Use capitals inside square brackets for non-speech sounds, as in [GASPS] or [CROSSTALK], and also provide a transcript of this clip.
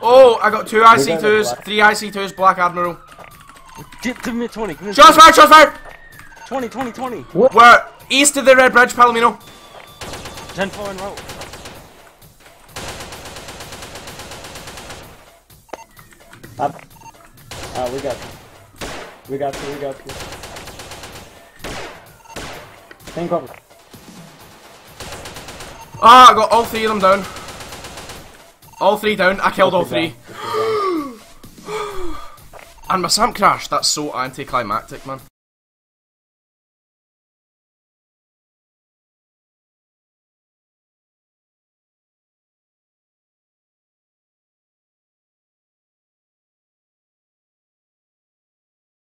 Oh, I got two IC2s, three IC2s, Black Admiral. Give, give me a 20. Give me a Shots fired, shots fired! 20, 20, 20. We're east of the Red Bridge, Palomino. 10 4 in row. Up. Ah, we got you. We got you, we got you. Think cover. Ah, I got all three of them down. All three down. I killed all three. [GASPS] And my SAMP crashed. That's so anticlimactic, man.